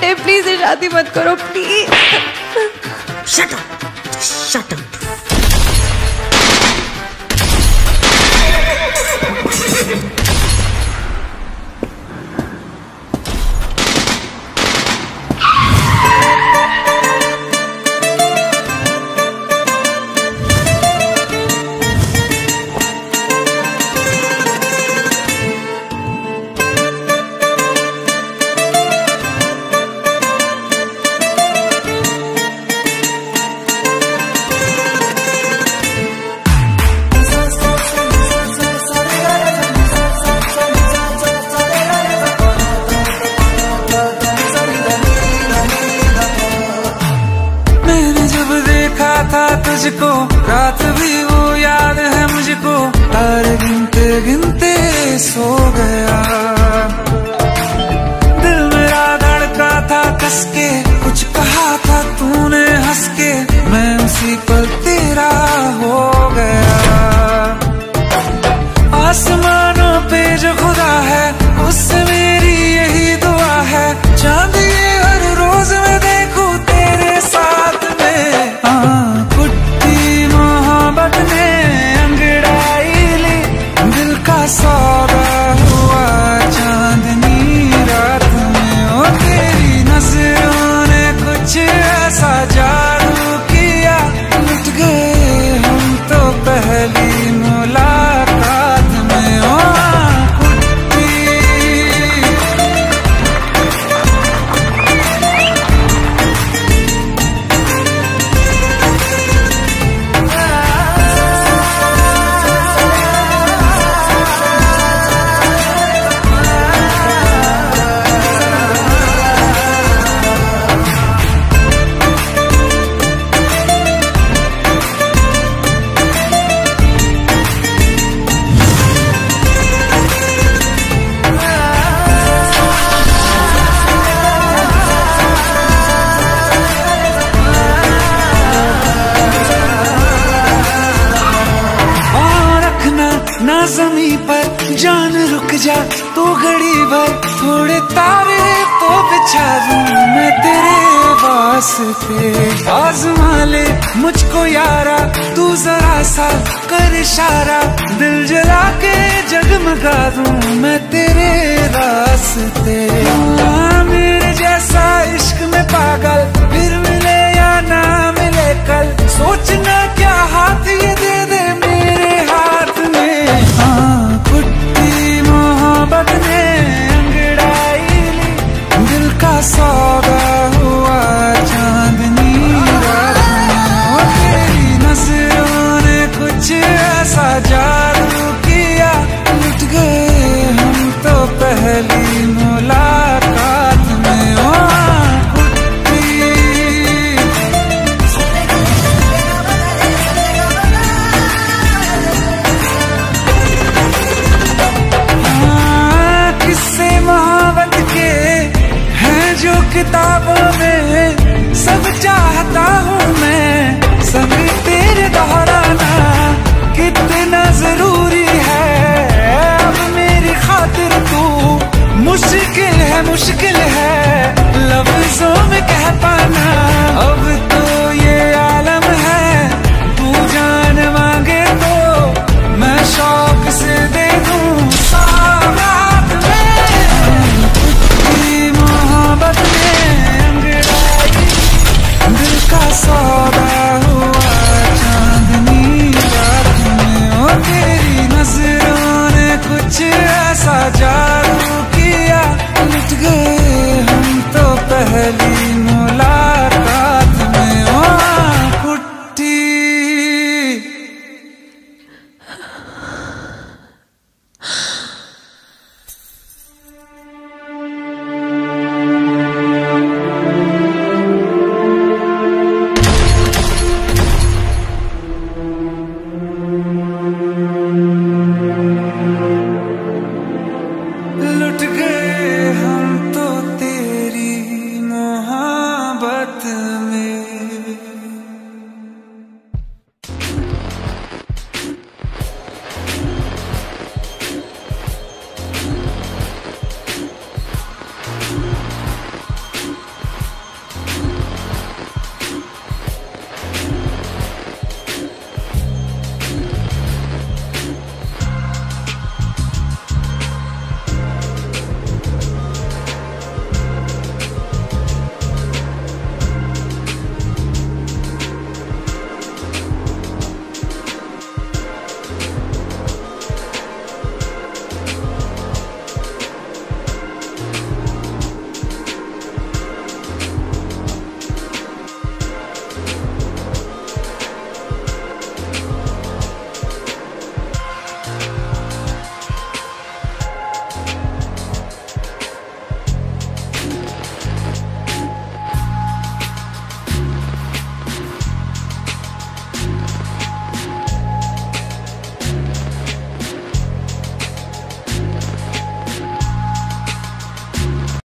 बेटे प्लीज़ शादी मत करो प्लीज़ शट अप शट गिनते सो गया। नमी पर जान रुक जा, तू घड़ी भर थोड़े तारे तो बिछा मैं तेरे वास्ते। आजमा ले मुझको यारा, तू जरा सा कर इशारा, दिल जला के जगमगा दू मैं तेरे रास्ते। हाँ, मेरे जैसा इश्क में पागल que estavam